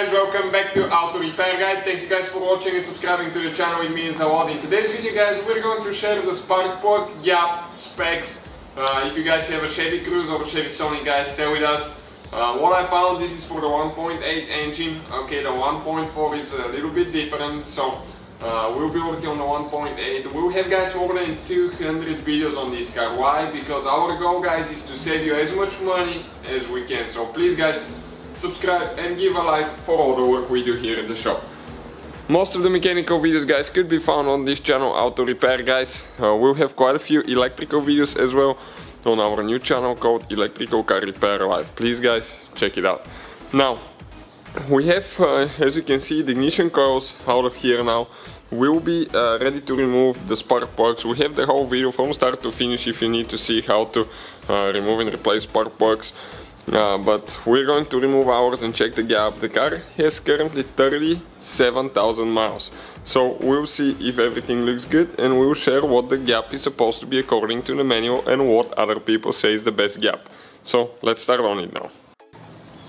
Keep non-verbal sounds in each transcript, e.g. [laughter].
guys, welcome back to Auto Repair guys. Thank you guys for watching and subscribing to the channel. It means a lot. In today's video guys, we're going to share the Spark Plug gap specs. Uh, if you guys have a Chevy Cruze or a Chevy Sonic guys, stay with us. Uh, what I found, this is for the 1.8 engine. Okay, the 1.4 is a little bit different, so uh, we'll be working on the 1.8. We'll have guys more than 200 videos on this car. Why? Because our goal guys is to save you as much money as we can. So please guys, subscribe and give a like for all the work we do here in the shop. Most of the mechanical videos guys could be found on this channel Auto Repair guys. Uh, we'll have quite a few electrical videos as well on our new channel called Electrical Car Repair Live. Please guys check it out. Now we have uh, as you can see the ignition coils out of here now. We'll be uh, ready to remove the spark plugs. We have the whole video from start to finish if you need to see how to uh, remove and replace spark plugs. Uh, but we're going to remove ours and check the gap. The car has currently 37,000 miles. So we'll see if everything looks good and we'll share what the gap is supposed to be according to the manual and what other people say is the best gap. So let's start on it now.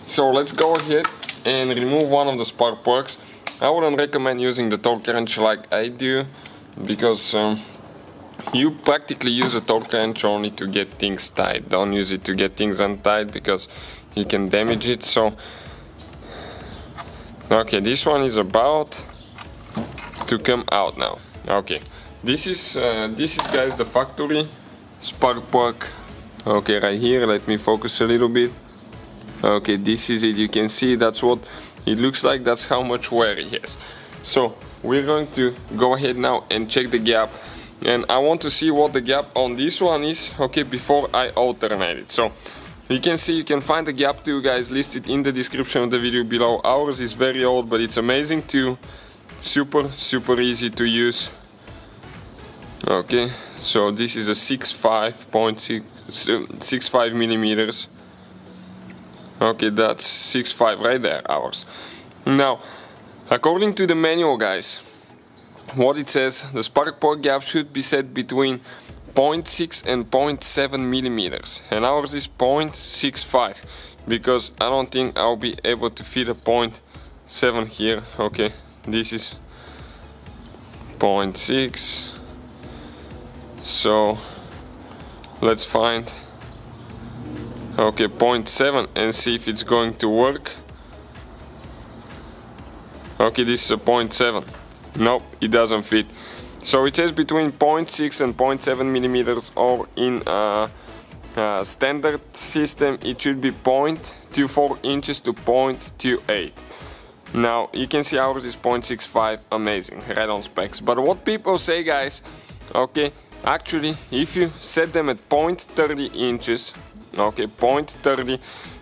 So let's go ahead and remove one of the spark plugs. I wouldn't recommend using the torque wrench like I do because um, you practically use a torque wrench only to get things tight. Don't use it to get things untied because you can damage it. So okay this one is about to come out now. Okay this is uh, this is guys the factory spark plug. Okay right here. Let me focus a little bit. Okay this is it. You can see that's what it looks like. That's how much wear it has. So we're going to go ahead now and check the gap and I want to see what the gap on this one is. Okay before I alternate it. So you can see you can find the gap too guys listed in the description of the video below. Ours is very old but it's amazing too. Super super easy to use. Okay so this is a 65.6 65 millimeters. Okay that's 65 right there ours. Now according to the manual guys what it says, the spark plug gap should be set between 0.6 and 0.7 millimeters and ours is 0.65 because I don't think I'll be able to fit a 0.7 here. Okay this is 0.6 so let's find okay 0.7 and see if it's going to work. Okay this is a 0.7 Nope, it doesn't fit. So it says between 0.6 and 0.7 millimeters or in a, a standard system it should be 0.24 inches to 0.28. Now you can see ours is 0.65, amazing, right on specs. But what people say guys, okay, actually if you set them at 0.30 inches, okay, 0.30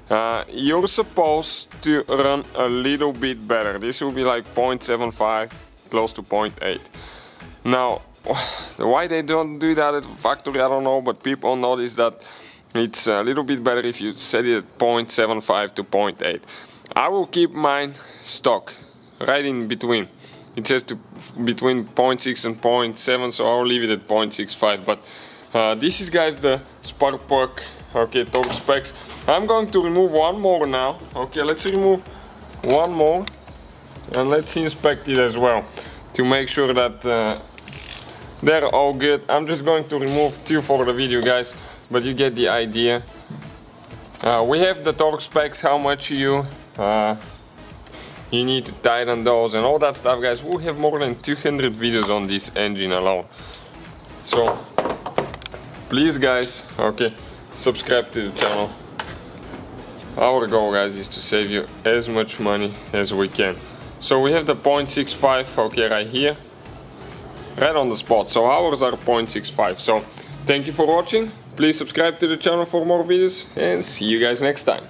uh, you're supposed to run a little bit better. This will be like 0.75 close to 0.8. Now, [sighs] why they don't do that at factory, I don't know, but people notice that it's a little bit better if you set it at 0.75 to 0.8. I will keep mine stock right in between. It says to between 0.6 and 0.7, so I'll leave it at 0.65. But uh, this is, guys, the spark plug. Okay, torque specs. I'm going to remove one more now. Okay, let's remove one more and let's inspect it as well to make sure that uh, they're all good. I'm just going to remove two for the video guys but you get the idea. Uh, we have the torque specs how much you uh, you need to tighten those and all that stuff guys. We have more than 200 videos on this engine alone. So please guys okay subscribe to the channel. Our goal guys is to save you as much money as we can so we have the 0.65, okay, right here. Right on the spot. So ours are 0.65. So thank you for watching. Please subscribe to the channel for more videos and see you guys next time.